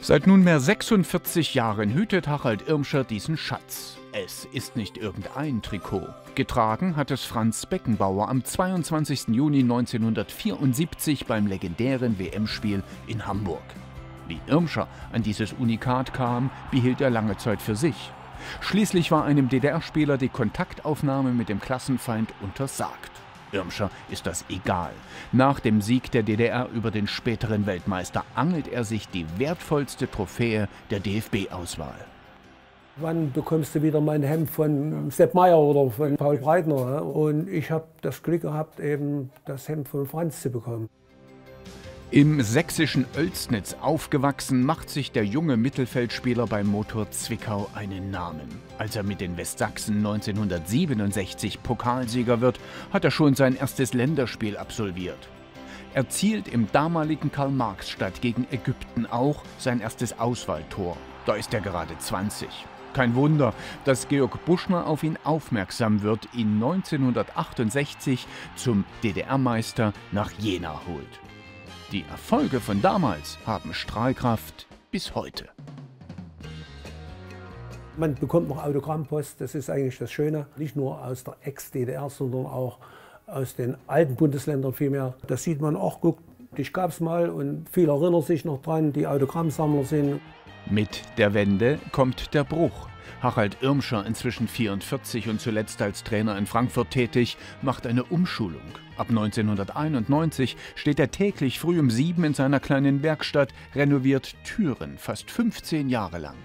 Seit nunmehr 46 Jahren hütet Harald Irmscher diesen Schatz. Es ist nicht irgendein Trikot. Getragen hat es Franz Beckenbauer am 22. Juni 1974 beim legendären WM-Spiel in Hamburg. Wie Irmscher an dieses Unikat kam, behielt er lange Zeit für sich. Schließlich war einem DDR-Spieler die Kontaktaufnahme mit dem Klassenfeind untersagt. Irmscher ist das egal. Nach dem Sieg der DDR über den späteren Weltmeister angelt er sich die wertvollste Trophäe der DFB-Auswahl. Wann bekommst du wieder mein Hemd von Sepp Meyer oder von Paul Breitner? Und ich habe das Glück gehabt, eben das Hemd von Franz zu bekommen. Im sächsischen Oelsnitz aufgewachsen, macht sich der junge Mittelfeldspieler beim Motor Zwickau einen Namen. Als er mit den Westsachsen 1967 Pokalsieger wird, hat er schon sein erstes Länderspiel absolviert. Er zielt im damaligen Karl-Marx-Stadt gegen Ägypten auch sein erstes Auswahltor. Da ist er gerade 20. Kein Wunder, dass Georg Buschner auf ihn aufmerksam wird, ihn 1968 zum DDR-Meister nach Jena holt. Die Erfolge von damals haben Strahlkraft bis heute. Man bekommt noch Autogrammpost, das ist eigentlich das Schöne. Nicht nur aus der Ex-DDR, sondern auch aus den alten Bundesländern vielmehr. Das sieht man auch, guck, dich gab es mal und viele erinnern sich noch dran, die Autogrammsammler sind. Mit der Wende kommt der Bruch. Harald Irmscher, inzwischen 44 und zuletzt als Trainer in Frankfurt tätig, macht eine Umschulung. Ab 1991 steht er täglich früh um sieben in seiner kleinen Werkstatt, renoviert Türen, fast 15 Jahre lang.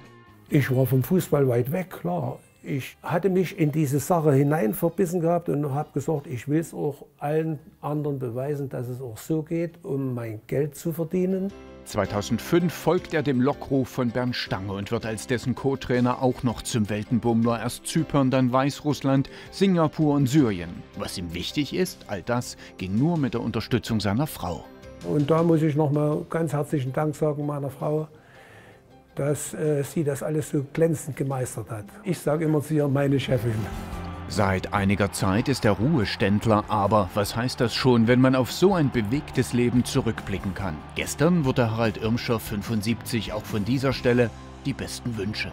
Ich war vom Fußball weit weg, klar. Ich hatte mich in diese Sache hinein verbissen gehabt und habe gesagt, ich will es auch allen anderen beweisen, dass es auch so geht, um mein Geld zu verdienen. 2005 folgt er dem Lockruf von Bernd Stange und wird als dessen Co-Trainer auch noch zum Weltenbummler. Erst Zypern, dann Weißrussland, Singapur und Syrien. Was ihm wichtig ist, all das ging nur mit der Unterstützung seiner Frau. Und da muss ich nochmal ganz herzlichen Dank sagen meiner Frau, dass äh, sie das alles so glänzend gemeistert hat. Ich sage immer zu ihr meine Chefin. Seit einiger Zeit ist er Ruheständler, aber was heißt das schon, wenn man auf so ein bewegtes Leben zurückblicken kann? Gestern wurde Harald Irmscher 75, auch von dieser Stelle die besten Wünsche.